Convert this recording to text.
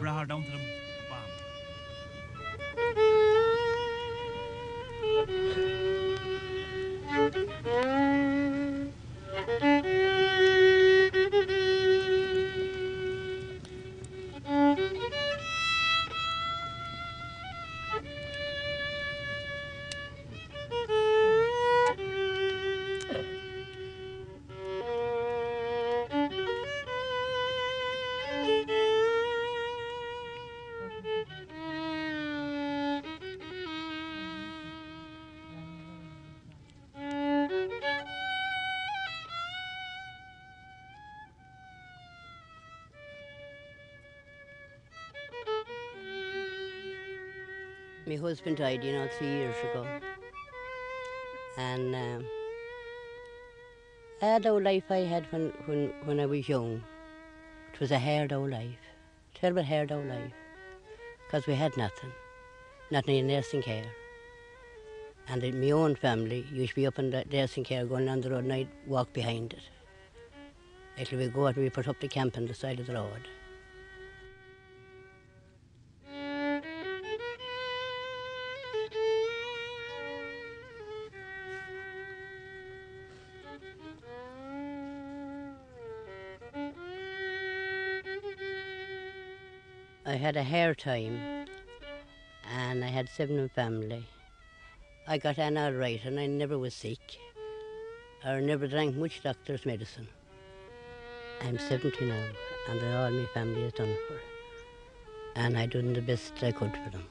brought her down to the bottom. My husband died, you know, three years ago. And um, had the life I had when, when, when I was young. It was a hard old life, terrible hard old life, because we had nothing, nothing in nursing care. And in my own family used to be up in the nursing care going down the road and I'd walk behind it. Actually, we go out, and we put up the camp on the side of the road. I had a hair time and I had seven in family. I got on all right and I never was sick I never drank much doctor's medicine. I'm 70 now and all my family is done for. And I done the best I could for them.